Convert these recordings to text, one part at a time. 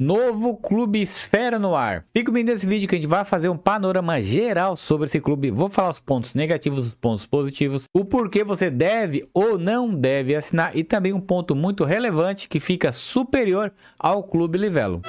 Novo Clube Esfera no ar. Fica bem nesse vídeo que a gente vai fazer um panorama geral sobre esse clube. Vou falar os pontos negativos, os pontos positivos, o porquê você deve ou não deve assinar e também um ponto muito relevante que fica superior ao Clube Livelo.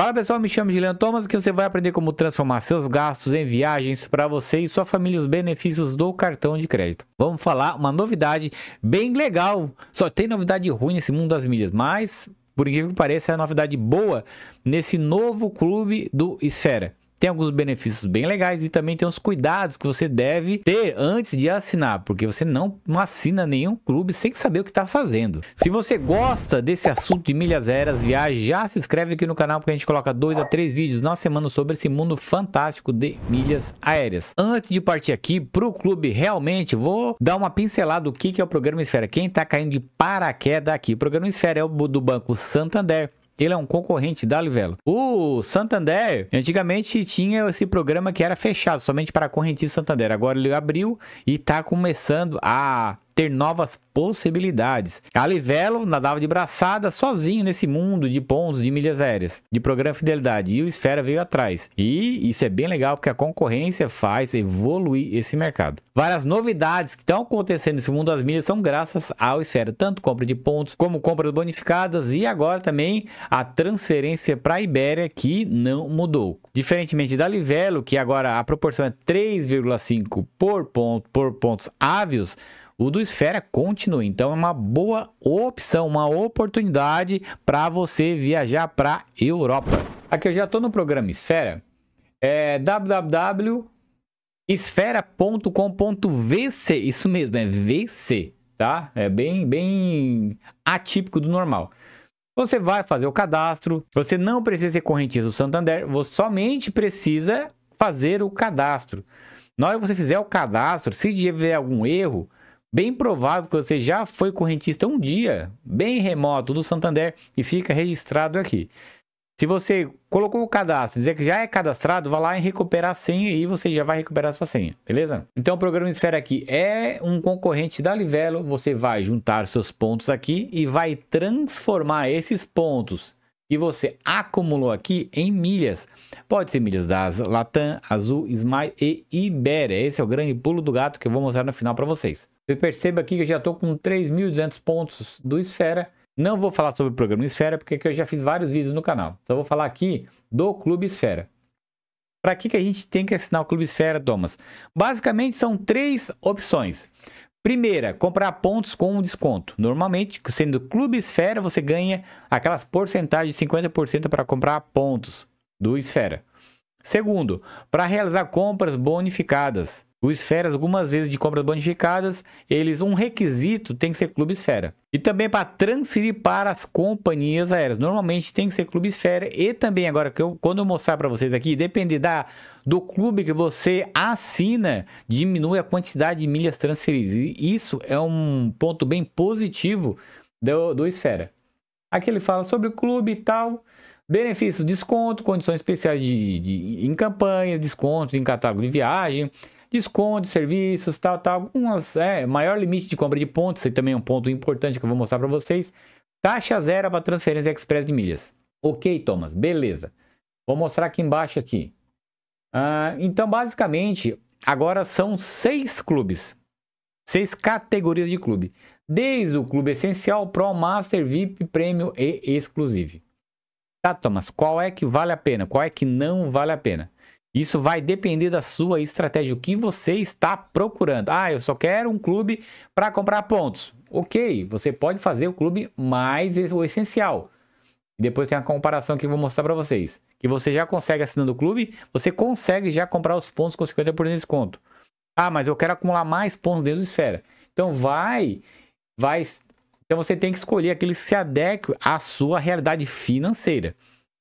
Fala pessoal, me chamo Juliano Thomas que você vai aprender como transformar seus gastos em viagens para você e sua família os benefícios do cartão de crédito. Vamos falar uma novidade bem legal. Só tem novidade ruim nesse mundo das milhas, mas por incrível que pareça, é a novidade boa nesse novo clube do Esfera. Tem alguns benefícios bem legais e também tem os cuidados que você deve ter antes de assinar, porque você não, não assina nenhum clube sem saber o que está fazendo. Se você gosta desse assunto de milhas aéreas, viagens, já se inscreve aqui no canal porque a gente coloca dois a três vídeos na semana sobre esse mundo fantástico de milhas aéreas. Antes de partir aqui para o clube, realmente vou dar uma pincelada do que, que é o programa Esfera. Quem está caindo de paraquedas aqui, o programa Esfera é o do Banco Santander ele é um concorrente da Livelo. O Santander, antigamente tinha esse programa que era fechado somente para a corrente Santander. Agora ele abriu e está começando a ter novas possibilidades. A Livelo nadava de braçada sozinho nesse mundo de pontos de milhas aéreas, de programa Fidelidade, e o Esfera veio atrás. E isso é bem legal porque a concorrência faz evoluir esse mercado. Várias novidades que estão acontecendo nesse mundo das milhas são graças ao Esfera, tanto compra de pontos como compras bonificadas e agora também a transferência para a Ibéria que não mudou. Diferentemente da Livelo, que agora a proporção é 3,5 por ponto por pontos ávios, o do Esfera continua. Então é uma boa opção, uma oportunidade para você viajar para Europa. Aqui eu já estou no programa Esfera. É www.esfera.com.vc. Isso mesmo, é VC, tá? É bem, bem atípico do normal. Você vai fazer o cadastro. Você não precisa ser correntista do Santander. Você somente precisa fazer o cadastro. Na hora que você fizer o cadastro, se tiver algum erro, Bem provável que você já foi correntista um dia, bem remoto, do Santander e fica registrado aqui. Se você colocou o cadastro, dizer que já é cadastrado, vá lá em recuperar a senha e você já vai recuperar a sua senha, beleza? Então o programa Esfera aqui é um concorrente da Livelo, você vai juntar seus pontos aqui e vai transformar esses pontos que você acumulou aqui em milhas. Pode ser milhas da Latam, Azul, Smile e Iberia. Esse é o grande pulo do gato que eu vou mostrar no final para vocês. Você perceba aqui que eu já estou com 3.200 pontos do Esfera. Não vou falar sobre o programa Esfera, porque eu já fiz vários vídeos no canal. Só vou falar aqui do Clube Esfera. Para que, que a gente tem que assinar o Clube Esfera, Thomas? Basicamente são três opções. Primeira, comprar pontos com desconto. Normalmente, sendo Clube Esfera, você ganha aquelas porcentagens de 50% para comprar pontos do Esfera. Segundo, para realizar compras bonificadas. O Esferas, algumas vezes de compras bonificadas, eles um requisito tem que ser Clube Esfera. E também para transferir para as companhias aéreas. Normalmente tem que ser Clube Esfera. E também agora, que eu, quando eu mostrar para vocês aqui, depende da, do clube que você assina, diminui a quantidade de milhas transferidas. E isso é um ponto bem positivo do, do Esfera. Aqui ele fala sobre o clube e tal. Benefícios, desconto, condições especiais de, de, em campanhas, descontos em catálogo de viagem desconto de serviços, tal, tal. Algumas, é, maior limite de compra de pontos, isso também é um ponto importante que eu vou mostrar para vocês. Taxa zero para transferência express de milhas. Ok, Thomas, beleza. Vou mostrar aqui embaixo aqui. Ah, então, basicamente, agora são seis clubes. Seis categorias de clube. Desde o clube essencial, Pro, Master, VIP, Prêmio e Exclusive. Tá, Thomas, qual é que vale a pena? Qual é que não vale a pena? Isso vai depender da sua estratégia, o que você está procurando. Ah, eu só quero um clube para comprar pontos. Ok, você pode fazer o clube mais o essencial. Depois tem a comparação que eu vou mostrar para vocês. Que você já consegue assinando o clube, você consegue já comprar os pontos com 50% de desconto. Ah, mas eu quero acumular mais pontos dentro do Esfera. Então vai, vai. Então você tem que escolher aquele que se adeque à sua realidade financeira.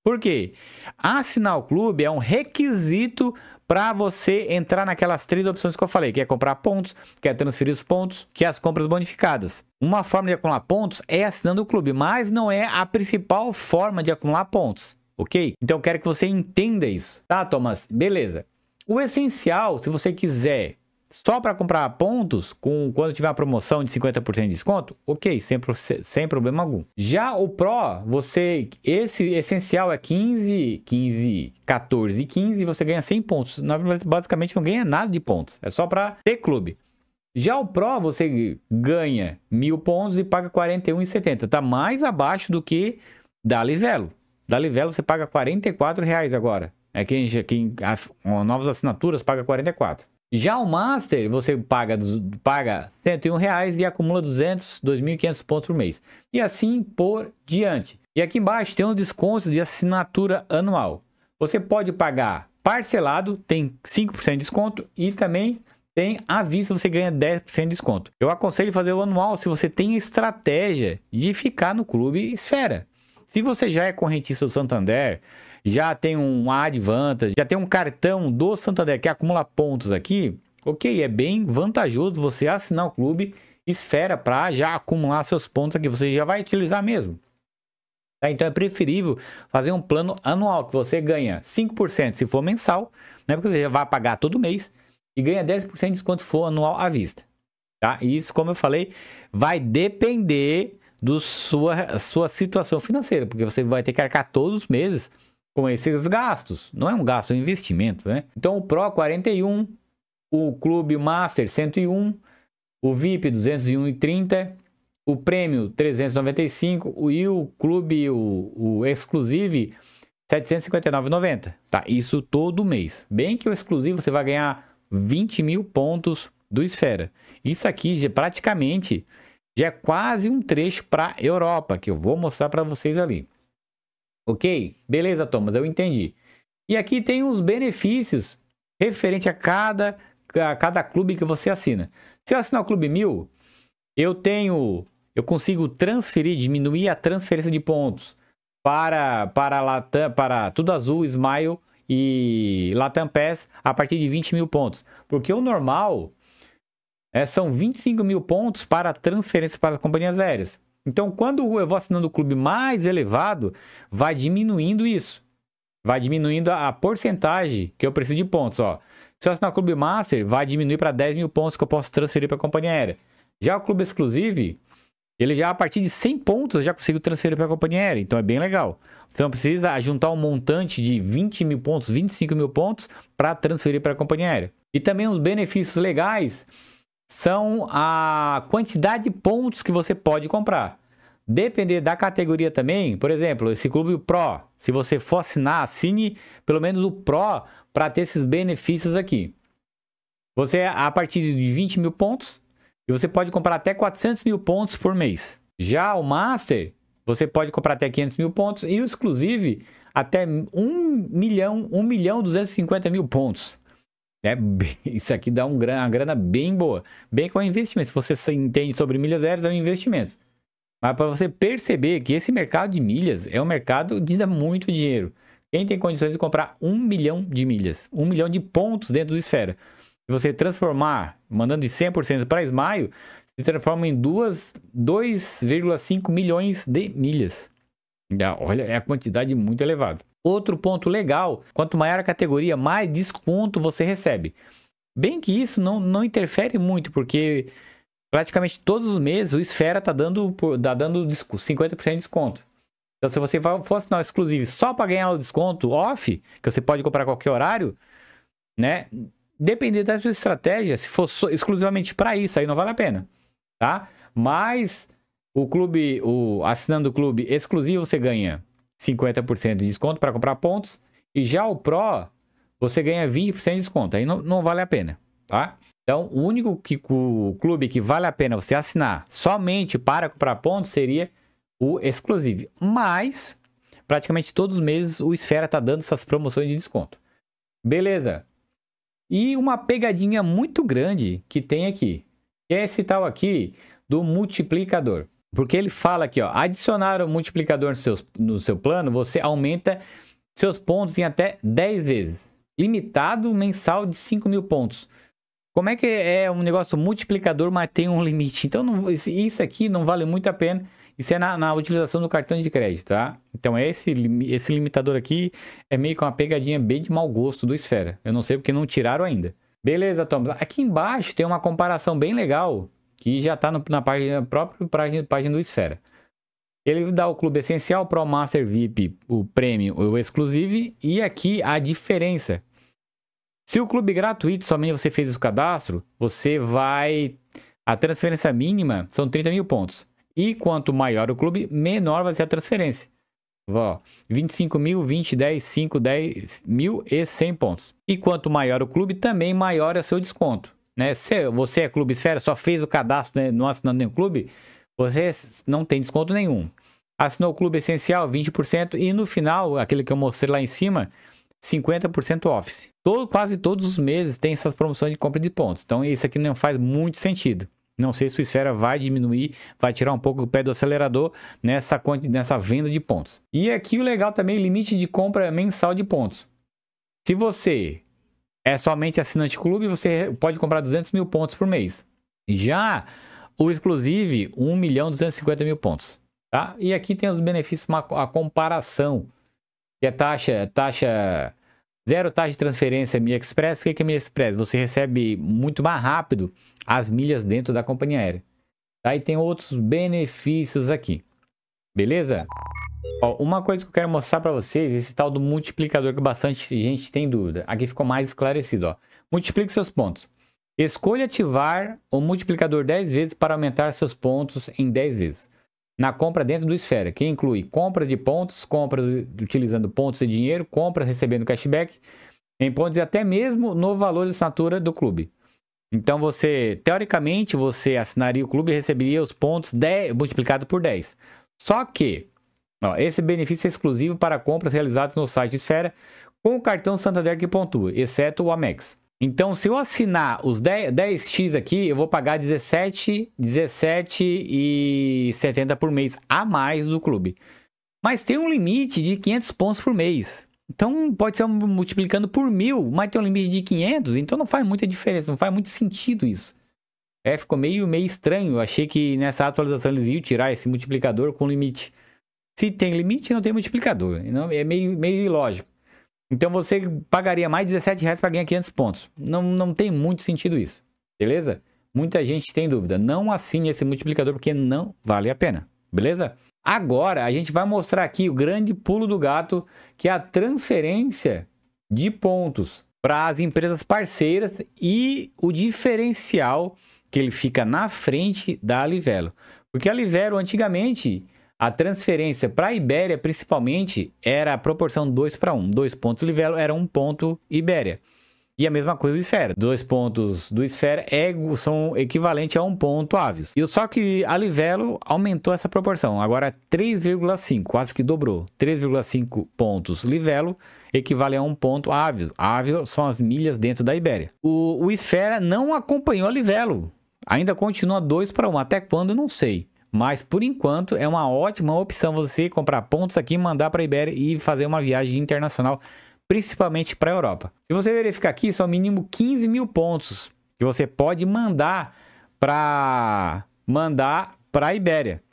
Por quê? Assinar o clube é um requisito para você entrar naquelas três opções que eu falei, que é comprar pontos, que é transferir os pontos, que é as compras bonificadas. Uma forma de acumular pontos é assinando o clube, mas não é a principal forma de acumular pontos, ok? Então eu quero que você entenda isso, tá, Thomas? Beleza. O essencial, se você quiser só para comprar pontos, com quando tiver uma promoção de 50% de desconto, ok, sem, sem problema algum. Já o Pro, você esse essencial é 15, 15, 14 e 15 e você ganha 100 pontos. Basicamente não ganha nada de pontos, é só para ter clube. Já o Pro, você ganha mil pontos e paga 41,70. Tá mais abaixo do que da Livelo. Da Livelo você paga 44 reais agora. É quem, quem a, novas assinaturas paga 44. Já o Master, você paga, paga 101 reais e acumula 200, 2.500 pontos por mês. E assim por diante. E aqui embaixo tem os descontos de assinatura anual. Você pode pagar parcelado, tem 5% de desconto e também tem à vista você ganha 10% de desconto. Eu aconselho fazer o anual se você tem estratégia de ficar no clube Esfera. Se você já é correntista do Santander, já tem um Advantage, já tem um cartão do Santander que acumula pontos aqui, ok, é bem vantajoso você assinar o clube Esfera para já acumular seus pontos aqui, você já vai utilizar mesmo. Tá? Então é preferível fazer um plano anual, que você ganha 5% se for mensal, né? porque você já vai pagar todo mês, e ganha 10% de desconto se for anual à vista. Tá? E isso, como eu falei, vai depender da sua, sua situação financeira, porque você vai ter que arcar todos os meses com esses gastos. Não é um gasto, é um investimento, né? Então o Pro 41, o Clube Master 101, o VIP 201,30, o Prêmio 395 e o Clube, o, o Exclusive 759,90. Tá, isso todo mês. Bem que o Exclusivo você vai ganhar 20 mil pontos do Esfera. Isso aqui já praticamente já é quase um trecho para Europa, que eu vou mostrar para vocês ali. Ok? Beleza, Thomas, eu entendi. E aqui tem os benefícios referente a cada, a cada clube que você assina. Se eu assinar o Clube 1000, eu tenho, eu consigo transferir, diminuir a transferência de pontos para para Latam, para Tudo Azul, Smile e Latam Pass a partir de 20 mil pontos. Porque o normal é, são 25 mil pontos para transferência para as companhias aéreas. Então, quando eu vou assinando o clube mais elevado, vai diminuindo isso. Vai diminuindo a, porcentagem que eu preciso de pontos. Ó. Se eu assinar o clube master, vai diminuir para 10 mil pontos que eu posso transferir para a companhia aérea. Já o clube exclusivo, ele já a partir de 100 pontos eu já consigo transferir para a companhia aérea. Então é bem legal. Não precisa juntar um montante de 20 mil pontos, 25 mil pontos para transferir para a companhia aérea. E também os benefícios legais são a quantidade de pontos que você pode comprar. Depender da categoria também, por exemplo, esse clube Pro, se você for assinar, assine pelo menos o Pro para ter esses benefícios aqui. Você, a partir de 20 mil pontos, e você pode comprar até 400 mil pontos por mês. Já o Master, você pode comprar até 500 mil pontos e o Exclusive até 1 milhão, 1 milhão 250 mil pontos. É, isso aqui dá um, uma grana bem boa. Bem com investimento. Se você entende sobre milhas aéreas, é um investimento. Mas para você perceber que esse mercado de milhas é um mercado de dar muito dinheiro. Quem tem condições de comprar um milhão de milhas, um milhão de pontos dentro do Esfera, se você transformar, mandando de 100% para Smile, se transforma em 2,5 milhões de milhas. Olha, é a quantidade muito elevada. Outro ponto legal, quanto maior a categoria, mais desconto você recebe. Bem que isso não, não interfere muito, porque praticamente todos os meses o Esfera está dando, tá dando 50% de desconto. Então, se você for assinar o exclusivo só para ganhar o desconto off, que você pode comprar a qualquer horário, né? Dependendo da sua estratégia, se for exclusivamente para isso, aí não vale a pena, tá? Mas o clube, o assinando o clube exclusivo, você ganha 50% de desconto para comprar pontos. E já o Pro, você ganha 20% de desconto. Aí não, não vale a pena, tá? Então, o único que, o clube que vale a pena você assinar somente para comprar pontos seria o exclusivo. Mas, praticamente todos os meses, o Esfera está dando essas promoções de desconto. Beleza. E uma pegadinha muito grande que tem aqui. Que é esse tal aqui do multiplicador. Porque ele fala aqui, ó, adicionar o multiplicador no, seus, no seu plano, você aumenta seus pontos em até 10 vezes. Limitado mensal de 5 mil pontos. Como é que é um negócio multiplicador, mas tem um limite? Então, não, isso aqui não vale muito a pena. Isso é na, na, utilização do cartão de crédito, tá? Então, esse, esse limitador aqui é meio que uma pegadinha bem de mau gosto do Esfera. Eu não sei porque não tiraram ainda. Beleza, Thomas. Aqui embaixo tem uma comparação bem legal que já está na página, própria página, página do Esfera. Ele dá o clube essencial, Pro Master VIP, o Premium, o Exclusive e aqui a diferença. Se o clube gratuito somente você fez o cadastro, você vai. A transferência mínima são 30 mil pontos. E quanto maior o clube, menor vai ser a transferência. Ó, 25 mil, 20, 10, 5, 10 mil e 100 pontos. E quanto maior o clube, também maior é o seu desconto. Né? Se você é clube esfera, só fez o cadastro, né, não assinando nenhum clube, você não tem desconto nenhum. Assinou o clube essencial, 20%, e no final, aquele que eu mostrei lá em cima, 50% off. Todo, quase todos os meses tem essas promoções de compra de pontos. Então, isso aqui não faz muito sentido. Não sei se o Esfera vai diminuir, vai tirar um pouco o pé do acelerador nessa, nessa venda de pontos. E aqui o legal também, limite de compra mensal de pontos. Se você é somente assinante clube, você pode comprar 200 mil pontos por mês. Já o Exclusive, 1 milhão 250 mil pontos. Tá? E aqui tem os benefícios, uma, a comparação, que é taxa, taxa zero taxa de transferência Mi Express. O que é Mi Express? Você recebe muito mais rápido as milhas dentro da companhia aérea. Tá? E tem outros benefícios aqui. Beleza? Ó, uma coisa que eu quero mostrar para vocês, esse tal do multiplicador que bastante gente tem dúvida. Aqui ficou mais esclarecido. Ó. Multiplique seus pontos. Escolha ativar o multiplicador 10 vezes para aumentar seus pontos em 10 vezes. Na compra dentro do Esfera, que inclui compras de pontos, compras utilizando pontos e dinheiro, compras recebendo cashback em pontos e até mesmo no valor de assinatura do clube. Então você, teoricamente, você assinaria o clube e receberia os pontos 10, multiplicado por 10. Só que ó, esse benefício é exclusivo para compras realizadas no site Esfera com o cartão Santander que pontua, exceto o Amex. Então, se eu assinar os 10, 10x aqui, eu vou pagar 17, 17 e 70 por mês a mais do clube. Mas tem um limite de 500 pontos por mês. Então pode ser multiplicando por mil, mas tem um limite de 500, então não faz muita diferença, não faz muito sentido isso. É, ficou meio, meio estranho. Eu achei que nessa atualização eles iam tirar esse multiplicador com limite. Se tem limite, não tem multiplicador. Não, é meio, meio ilógico. Então você pagaria mais de 17 reais para ganhar 500 pontos. Não, não tem muito sentido isso. Beleza? Muita gente tem dúvida. Não assine esse multiplicador porque não vale a pena. Beleza? Agora a gente vai mostrar aqui o grande pulo do gato, que é a transferência de pontos para as empresas parceiras e o diferencial que ele fica na frente da Livelo. Porque a Livelo antigamente a transferência para a Ibéria principalmente era a proporção 2 para 1. 2 pontos Livelo era 1 um ponto Ibéria. E a mesma coisa do Esfera. Dois pontos do Esfera é, são equivalentes a um ponto Avios. E só que a Livelo aumentou essa proporção. Agora é 3,5, quase que dobrou. 3,5 pontos Livelo equivale a um ponto Avios. Avios são as milhas dentro da Ibéria. O, o Esfera não acompanhou a Livelo. Ainda continua 2 para 1. Até quando, não sei. Mas por enquanto é uma ótima opção você comprar pontos aqui, mandar para a Ibéria e fazer uma viagem internacional principalmente para a Europa. Se você verificar aqui, são mínimo 15 mil pontos que você pode mandar para mandar para a Ibéria.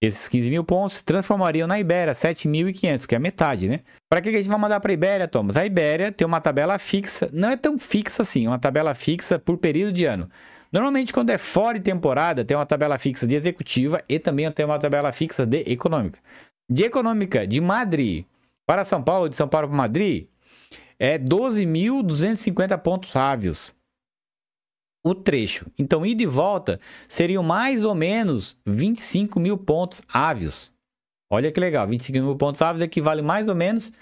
Esses 15 mil pontos se transformariam na Ibéria, 7.500, que é a metade, né? Para que a gente vai mandar para a Ibéria, Thomas? A Ibéria tem uma tabela fixa, não é tão fixa assim, é uma tabela fixa por período de ano. Normalmente, quando é fora de temporada, tem uma tabela fixa de executiva e também tem uma tabela fixa de econômica. De econômica de Madrid para São Paulo, de São Paulo para Madrid, é 12.250 pontos ávios o trecho. Então, ida e volta seriam mais ou menos 25 mil pontos ávios. Olha que legal, 25 mil pontos ávios equivale mais ou menos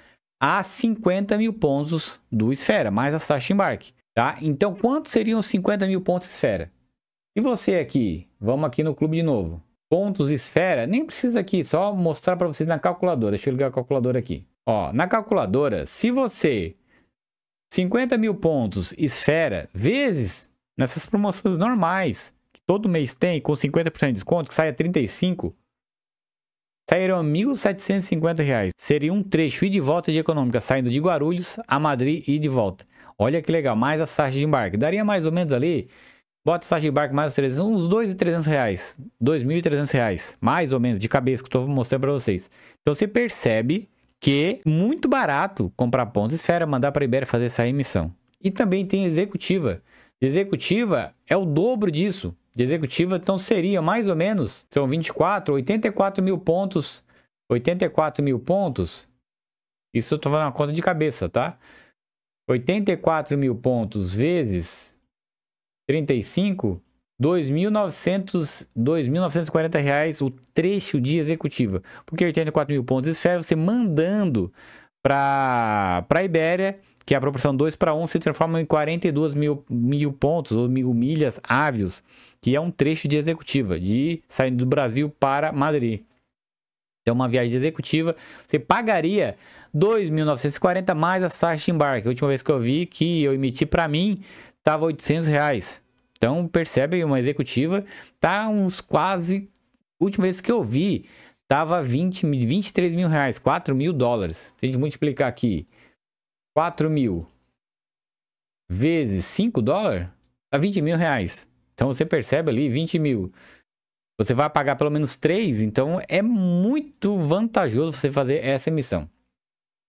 a 50 mil pontos do Esfera, mais a taxa de embarque. Tá? Então, quantos seriam 50 mil pontos Esfera? E você aqui, vamos aqui no clube de novo. Pontos Esfera, nem precisa aqui, só mostrar para vocês na calculadora. Deixa eu ligar a calculadora aqui. Ó, na calculadora, se você 50 mil pontos esfera vezes nessas promoções normais que todo mês tem com 50% de desconto, que sai a 35, sairão R$ 1.750. Seria um trecho e de volta de econômica saindo de Guarulhos a Madrid e de volta. Olha que legal, mais a taxa de embarque. Daria mais ou menos ali, bota a taxa de embarque mais 300, uns R$ 2.300, R$ 2.300, mais ou menos, de cabeça que eu estou mostrando para vocês. Então você percebe que muito barato comprar pontos esfera, mandar para a fazer essa emissão. E também tem executiva. Executiva é o dobro disso. De executiva, então seria mais ou menos, são 24, 84 mil pontos. 84 mil pontos. Isso eu tô falando uma conta de cabeça, tá? 84 mil pontos vezes 35, 2.940 reais o trecho de executiva. Porque 84 mil pontos esfera, você mandando para a Ibéria, que é a proporção 2 para 1, se transforma em 42 mil, mil pontos ou mil milhas ávios, que é um trecho de executiva, de saindo do Brasil para Madrid. Então, uma viagem executiva, você pagaria 2.940 mais a taxa de embarque. A última vez que eu vi que eu emiti para mim, estava 800 reais. Então, percebe, uma executiva tá uns quase. Última vez que eu vi, tava 20, 23 mil reais, 4 mil dólares. Se a gente multiplicar aqui, 4 mil vezes 5 dólares, dá 20 mil reais. Então, você percebe ali, 20 mil. Você vai pagar pelo menos 3, então é muito vantajoso você fazer essa emissão.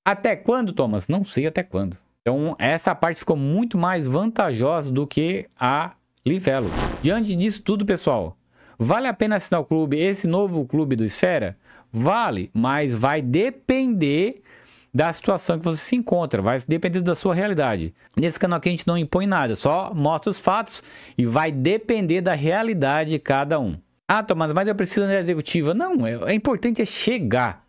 Até quando, Thomas? Não sei até quando. Então, essa parte ficou muito mais vantajosa do que a Livelo. Diante disso tudo, pessoal, vale a pena assinar o clube, esse novo clube do Esfera? Vale, mas vai depender da situação que você se encontra, vai depender da sua realidade. Nesse canal aqui a gente não impõe nada, só mostra os fatos e vai depender da realidade de cada um. Ah, Tomás, mas eu preciso da executiva. Não, é, é importante é chegar.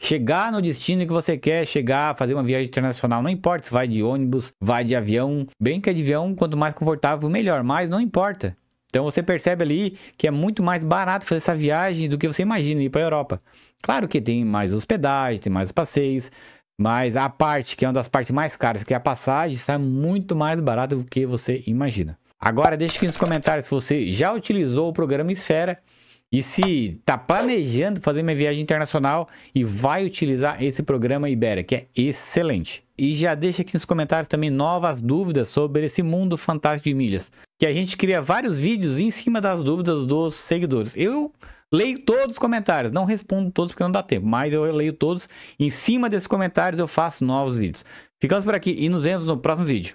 Chegar no destino que você quer chegar, fazer uma viagem internacional, não importa se vai de ônibus, vai de avião, bem que é de avião, quanto mais confortável, melhor, mas não importa. Então você percebe ali que é muito mais barato fazer essa viagem do que você imagina ir para a Europa. Claro que tem mais hospedagem, tem mais passeios, mas a parte que é uma das partes mais caras, que é a passagem, sai muito mais barato do que você imagina. Agora deixe aqui nos comentários se você já utilizou o programa Esfera e se está planejando fazer uma viagem internacional e vai utilizar esse programa Iberia, que é excelente. E já deixa aqui nos comentários também novas dúvidas sobre esse mundo fantástico de milhas. Que a gente cria vários vídeos em cima das dúvidas dos seguidores. Eu leio todos os comentários, não respondo todos porque não dá tempo, mas eu leio todos. Em cima desses comentários eu faço novos vídeos. Ficamos por aqui e nos vemos no próximo vídeo.